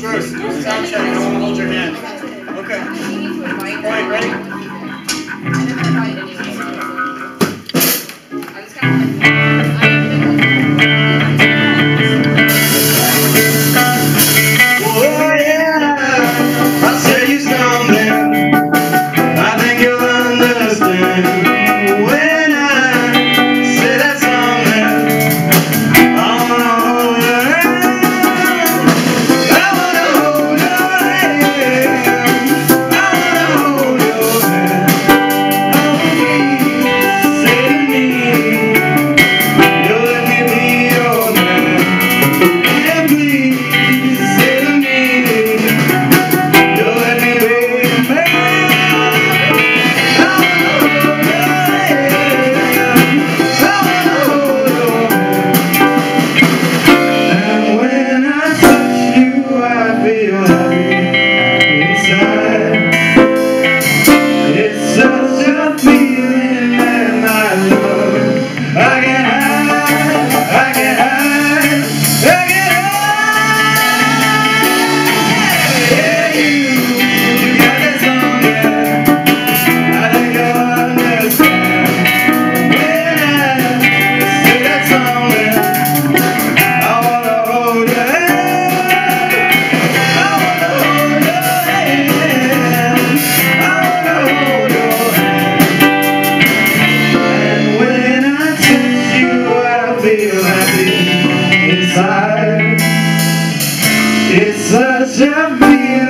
First, sound check. I won't hold your hand. Okay. Ready? such